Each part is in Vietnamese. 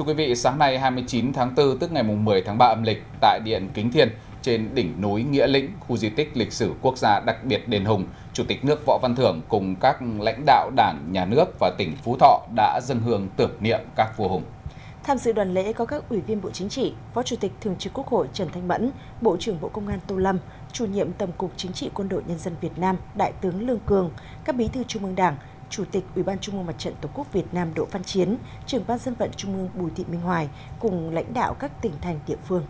Thưa quý vị, sáng nay 29 tháng 4 tức ngày 10 tháng 3 âm lịch tại Điện Kính Thiên trên đỉnh núi Nghĩa Lĩnh, khu di tích lịch sử quốc gia đặc biệt Đền Hùng, Chủ tịch nước Võ Văn Thưởng cùng các lãnh đạo Đảng, Nhà nước và tỉnh Phú Thọ đã dâng hương tưởng niệm các vua hùng. Tham dự đoàn lễ có các ủy viên Bộ Chính trị, Phó Chủ tịch Thường trực Quốc hội Trần Thanh Mẫn, Bộ trưởng Bộ Công an Tô Lâm, Chủ nhiệm Tổng cục Chính trị Quân đội Nhân dân Việt Nam Đại tướng Lương Cường, các bí thư Trung ương Đảng, Chủ tịch Ủy ban Trung ương Mặt trận Tổ quốc Việt Nam Đỗ Văn Chiến, trưởng ban dân vận Trung ương Bùi Thị Minh Hoài cùng lãnh đạo các tỉnh thành địa phương.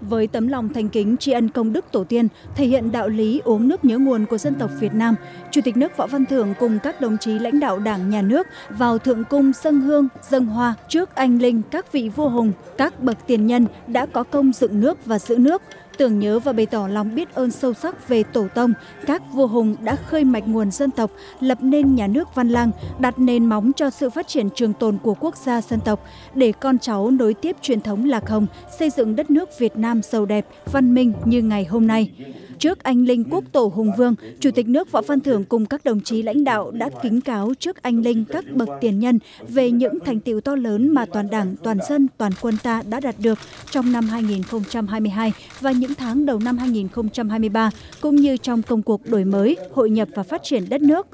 với tấm lòng thành kính tri ân công đức tổ tiên, thể hiện đạo lý uống nước nhớ nguồn của dân tộc Việt Nam, Chủ tịch nước Võ Văn Thưởng cùng các đồng chí lãnh đạo Đảng, Nhà nước vào thượng cung dân hương, dân hoa trước anh linh các vị vua hùng, các bậc tiền nhân đã có công dựng nước và giữ nước, tưởng nhớ và bày tỏ lòng biết ơn sâu sắc về tổ tông, các vua hùng đã khơi mạch nguồn dân tộc, lập nên nhà nước văn lang, đặt nền móng cho sự phát triển trường tồn của quốc gia dân tộc, để con cháu nối tiếp truyền thống lạc hồng, xây dựng đất nước Việt Nam giàu đẹp, văn minh như ngày hôm nay. Trước anh linh quốc tổ hùng vương, Chủ tịch nước Võ Văn Thưởng cùng các đồng chí lãnh đạo đã kính cáo trước anh linh các bậc tiền nhân về những thành tiệu to lớn mà toàn đảng, toàn dân, toàn quân ta đã đạt được trong năm 2022 và những tháng đầu năm 2023, cũng như trong công cuộc đổi mới, hội nhập và phát triển đất nước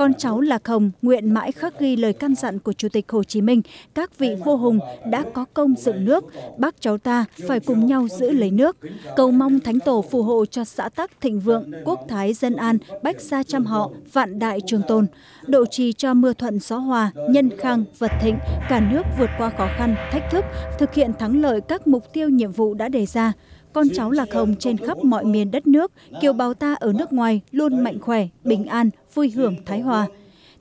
con cháu Lạc Hồng nguyện mãi khắc ghi lời căn dặn của Chủ tịch Hồ Chí Minh, các vị vua hùng đã có công dựng nước, bác cháu ta phải cùng nhau giữ lấy nước. Cầu mong Thánh Tổ phù hộ cho xã tắc thịnh vượng, quốc thái dân an, bách gia trăm họ, vạn đại trường tồn, độ trì cho mưa thuận gió hòa, nhân khang, vật thịnh, cả nước vượt qua khó khăn, thách thức, thực hiện thắng lợi các mục tiêu nhiệm vụ đã đề ra con cháu lạc hồng trên khắp mọi miền đất nước, kiều bào ta ở nước ngoài luôn mạnh khỏe, bình an, vui hưởng, thái hòa.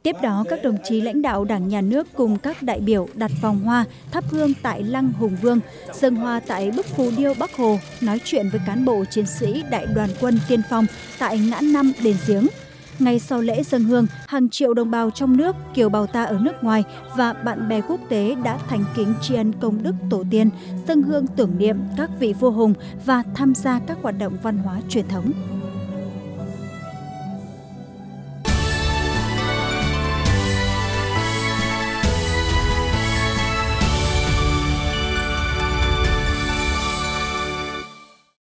Tiếp đó, các đồng chí lãnh đạo đảng nhà nước cùng các đại biểu đặt vòng hoa, thắp hương tại Lăng Hùng Vương, dân hoa tại bức phù điêu Bắc Hồ, nói chuyện với cán bộ chiến sĩ đại đoàn quân tiên phong tại ngã năm đền giếng, ngay sau lễ dân hương, hàng triệu đồng bào trong nước, kiều bào ta ở nước ngoài và bạn bè quốc tế đã thành kính tri ân công đức tổ tiên, dân hương tưởng niệm các vị vua hùng và tham gia các hoạt động văn hóa truyền thống.